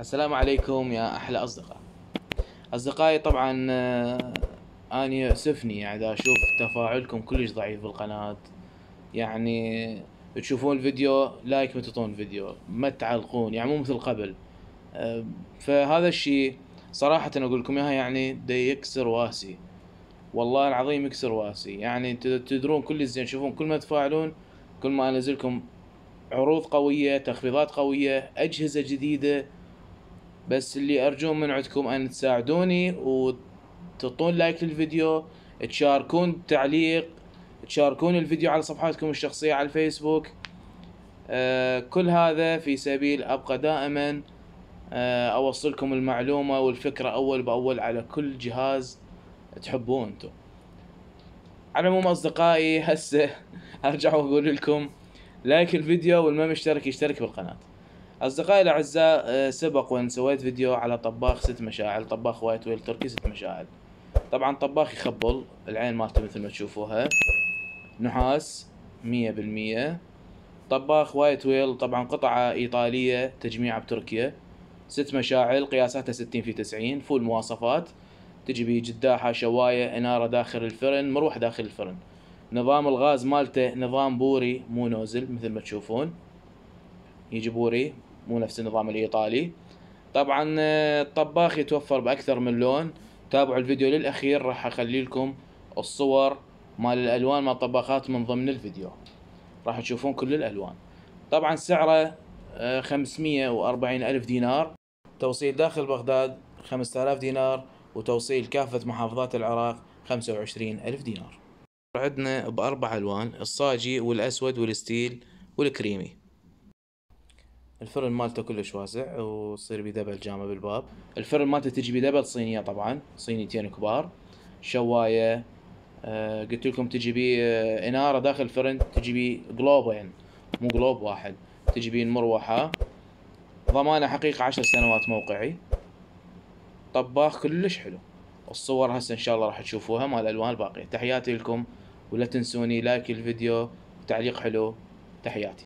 السلام عليكم يا أحلى أصدقاء. أصدقائي طبعا آه، اني يؤسفني يعني أشوف تفاعلكم كلش ضعيف بالقناة. يعني تشوفون الفيديو لايك ما تعطون الفيديو ما تعلقون يعني مو مثل قبل. آه، فهذا الشيء صراحة أقول لكم إياها يعني دا يكسر واسي. والله العظيم يكسر واسي. يعني تدرون كل زين تشوفون كل ما تفاعلون كل ما أنزلكم عروض قوية تخفيضات قوية أجهزة جديدة بس اللي ارجوه من عندكم أن تساعدوني وتعطون لايك للفيديو تشاركون تعليق تشاركون الفيديو على صفحاتكم الشخصية على الفيسبوك. آه كل هذا في سبيل أبقى دائما آه أوصلكم المعلومة والفكرة أول بأول على كل جهاز تحبوه أنتم. على العموم أصدقائي هسه أرجع وأقول لكم like الفيديو والما مشترك يشترك بالقناة. أصدقائي الأعزاء آه، سبق وإن سويت فيديو على طباخ ست مشاعل طباخ White Whale تركي ست مشاعل. طبعا طباخ يخبل العين مالته مثل ما تشوفوها. نحاس مية بالمية. طباخ White Whale طبعا قطعة إيطالية تجميعة بتركيا. ست مشاعل قياساتها ستين في تسعين full مواصفات. تجي بي جداحة شواية إنارة داخل الفرن مروح داخل الفرن. نظام الغاز مالته نظام بوري مو نوزل مثل ما تشوفون. يجي بوري. مو نفس النظام الإيطالي. طبعا آه، الطباخ يتوفر بأكثر من لون. تابعوا الفيديو للأخير راح أخلي لكم الصور مال الألوان مال الطباخات من ضمن الفيديو. راح تشوفون كل الألوان. طبعا سعره آه، خمسمية وأربعين ألف دينار. توصيل داخل بغداد خمسة آلاف دينار. وتوصيل كافة محافظات العراق خمسة وعشرين ألف دينار. عندنا بأربع ألوان الصاجي والأسود وال steel والكريمي. الفرن مالته كلش واسع وتصير ب double جامة بالباب. الفرن مالته تجي ب double صينية طبعا صينيتين كبار. شواية آه قلت لكم تجي بي آه إنارة داخل الفرن تجي بي جلوبين مو جلوب واحد. تجي بي المروحة. ضمانة حقيقة عشر سنوات موقعي. طباخ كلش حلو. الصور هسه إن شاء الله راح تشوفوها مال الالوان الباقيه تحياتي لكم ولا تنسوني like الفيديو. وتعليق حلو. تحياتي.